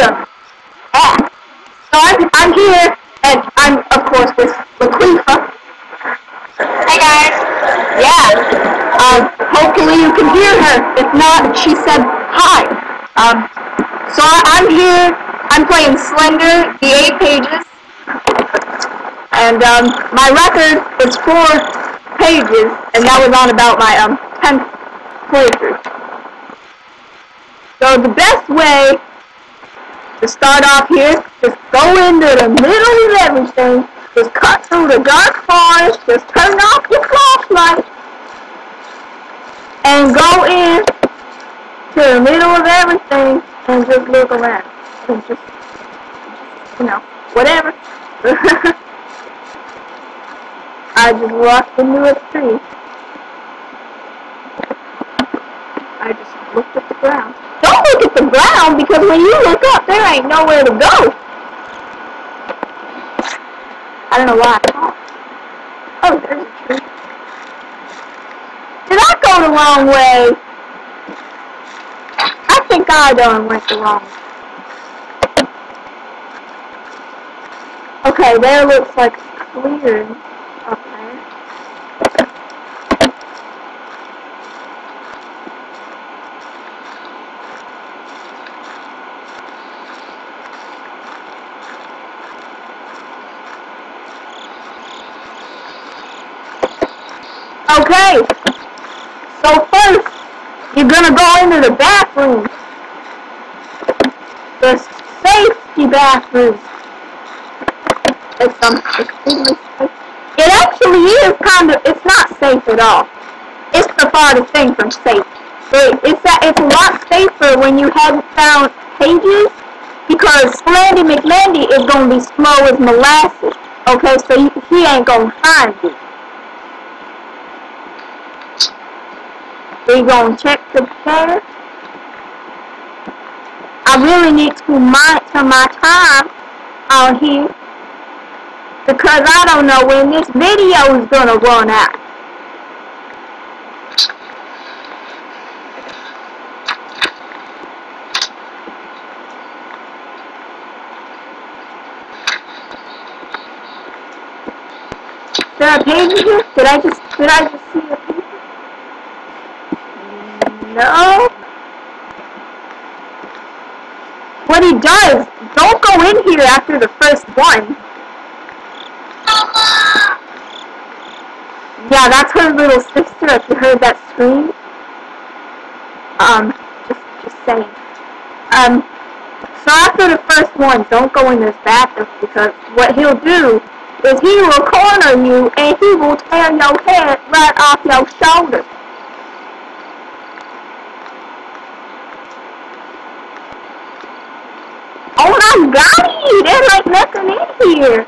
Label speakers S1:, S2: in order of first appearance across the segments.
S1: app. So I'm, I'm here, and I'm, of course, with Laquifa.
S2: Hey guys.
S1: Yeah. Um, hopefully you can hear her. If not, she said hi. Um, so I'm here. I'm playing Slender, the eight pages. And um, my record is four pages, and that was on about my um, 10th playthrough. So the best way to start off here, just go into the middle of everything, just cut through the dark forest, just turn off your flashlight, and go in to the middle of everything, and just look around. And just, you know, whatever. I just walked into a tree. I just looked at the ground. Look at the ground because when you look up, there ain't nowhere to go. I don't know why. Oh, there's a tree. Did I go the wrong way? I think I done went the wrong way. Okay, there looks like a clearing up there. Okay. So first, you're gonna go into the bathroom. The safety bathroom. It's um. It actually is kind of. It's not safe at all. It's the farthest thing from safe. It, it's that it's a lot safer when you haven't found pages because Slandy McLandy is gonna be slow as molasses. Okay, so he, he ain't gonna find you. We gonna check the player. I really need to monitor my time out here because I don't know when this video is gonna run out. Is there a page here? Did I just did I just see a page? No. What he does, don't go in here after the first one. Yeah, that's her little sister, if you heard that scream. Um, just, just saying. Um, so after the first one, don't go in this bathroom, because what he'll do is he will corner you, and he will tear your head right off your shoulders. Oh my god, there's like nothing in here.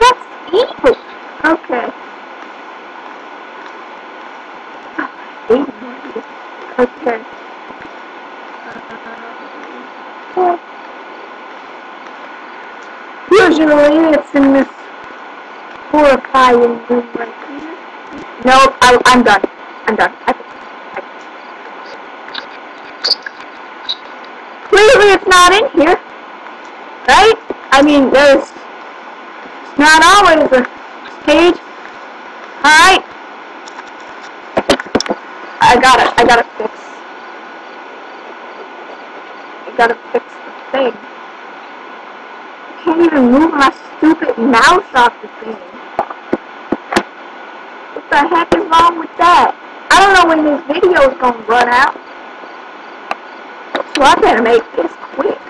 S1: That's evil. Okay. Okay. Uh, usually it's in this horrifying room right here. Nope, I, I'm done. I'm done. I, clearly it's not in here. Right? I mean, there's not always a page. Alright. I got it. I gotta fix. I gotta fix the thing. I can't even move my stupid mouse off the thing. What the heck is wrong with that? I don't know when this video is gonna run out. So I better make this quick.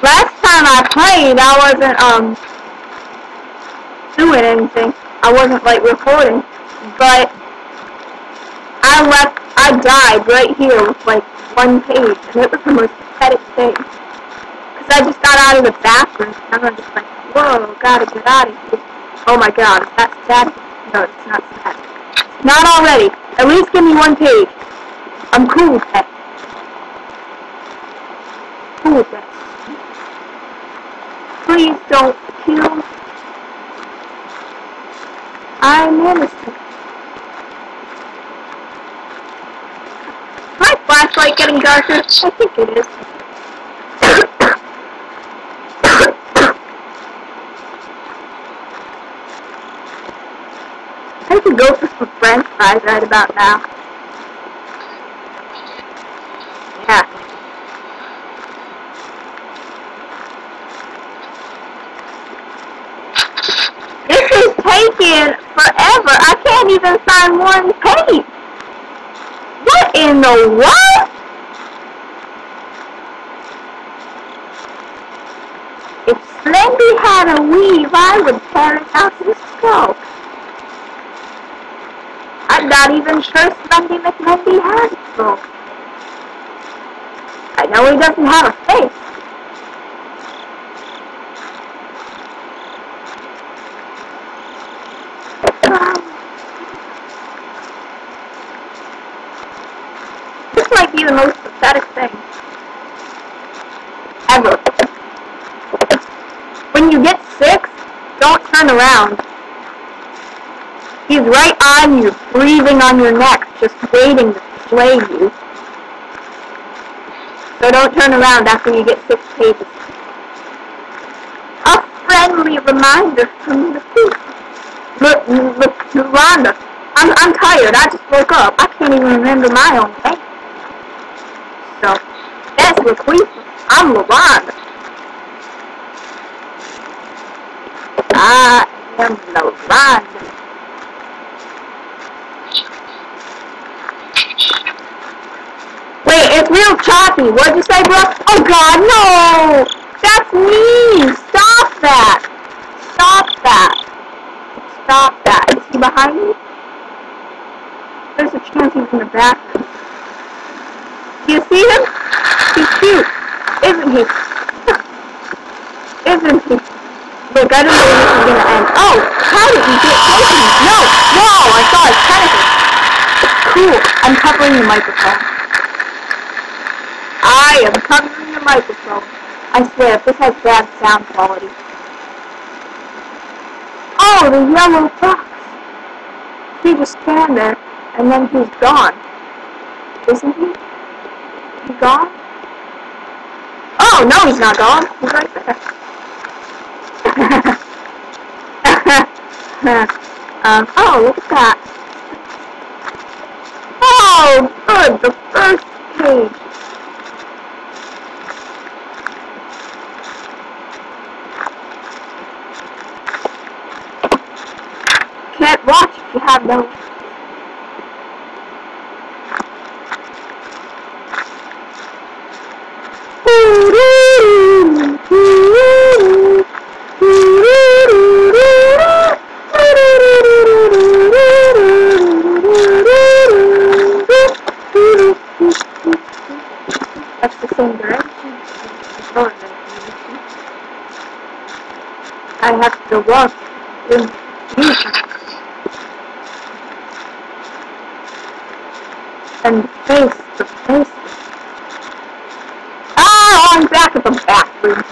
S1: Last time I played, I wasn't, um, doing anything. I wasn't, like, recording. But, I left, I died right here with, like, one page. And it was the most pathetic thing. Because I just got out of the bathroom. And I'm just like, whoa, gotta get out of here. Oh my god, is that static? No, it's not static. Not already. At least give me one page. I'm cool with that. Cool with that. Please don't kills. I managed to. My flashlight getting darker? I think it is. I could go for some french fries right about now. Yeah. This is taking forever. I can't even find one page. What in the what? If Slendy had a weave, I would tear it out his skull. I'm not even sure Slendy McMendy has a soul. I know he doesn't have a face. Um, this might be the most pathetic thing ever. When you get six, don't turn around. He's right on you, breathing on your neck, just waiting to slay you. So don't turn around after you get six pages. A friendly reminder from the thief. Look, look, Rhonda, I'm, I'm tired. I just woke up. I can't even remember my own name. So, that's Laquisa. I'm LaWanda. I am LaWanda. Wait, it's real choppy. What'd you say, bro? Oh god, no! That's me! Stop that! Stop that! Stop that. Is he behind me? There's a chance he's in the back. Do you see him? He's cute. Isn't he? Isn't he? Look, I don't know when this is gonna end. Oh! How did he get close to me? No! No! I saw his tentacles. Cool. I'm covering the microphone. I am covering the microphone. I swear, this has bad sound quality. Oh, the yellow fox. He just stand there, and then he's gone. Isn't he? He gone? Oh, no, he's not gone. He's right there. um, oh, look at that. Oh, good, the first page. Can't watch if you have. That's and face the face. Ah, I'm back at the bathroom.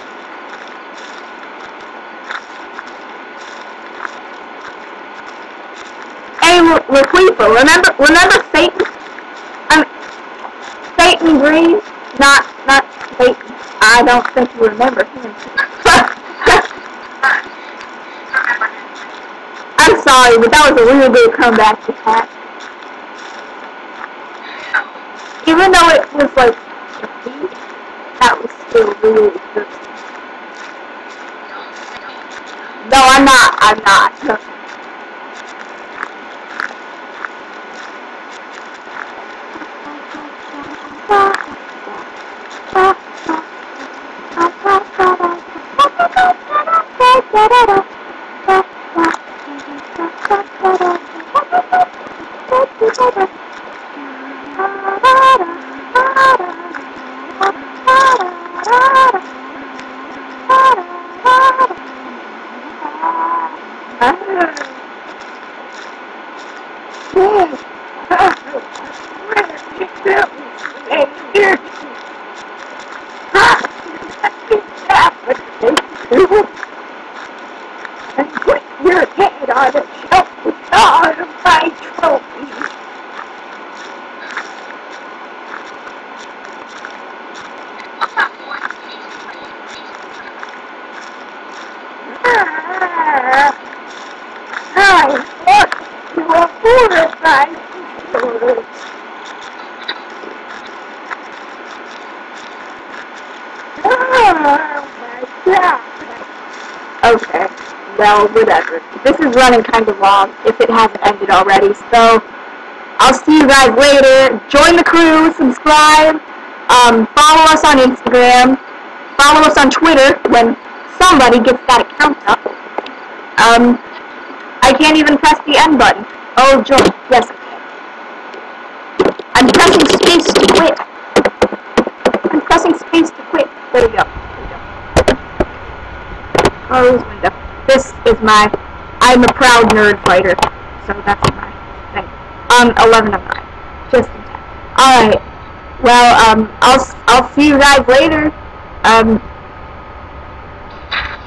S1: Hey, Laquifa, remember, remember Satan? Um, Satan Green? Not, not Satan. I don't think you remember him. I'm sorry, but that was a real good comeback you had. Even though it was like that was still really. No, I'm not. I'm not. Okay. Well, whatever. This is running kind of long, if it hasn't ended already, so I'll see you guys later. Join the crew, subscribe, um, follow us on Instagram, follow us on Twitter when somebody gets that account up. Um, I can't even press the end button. Oh, joy. Yes. I'm pressing space to quit. I'm pressing space to quit. There we go. Close window. This is my, I'm a proud nerd fighter. So that's my thing. Um, 11 of 9. Just in time. Alright. Well, um, I'll, I'll see you guys later. Um,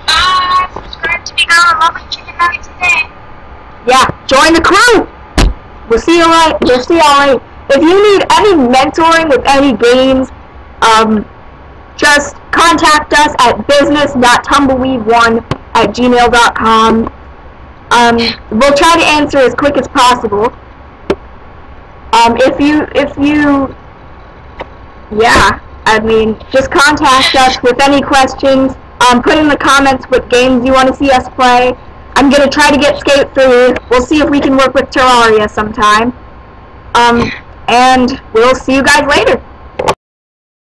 S2: Bye. Subscribe to me, girl. Lovely chicken nuggets today.
S1: yeah, join the crew. We'll see you later. We'll see y'all later. If you need any mentoring with any games, um, just contact us at business.tumbleweave1 at gmail.com. Um, we'll try to answer as quick as possible. Um, if you, if you, yeah, I mean, just contact us with any questions. Um, put in the comments what games you want to see us play. I'm gonna try to get Skate 3. We'll see if we can work with Terraria sometime. Um, and we'll see you guys later.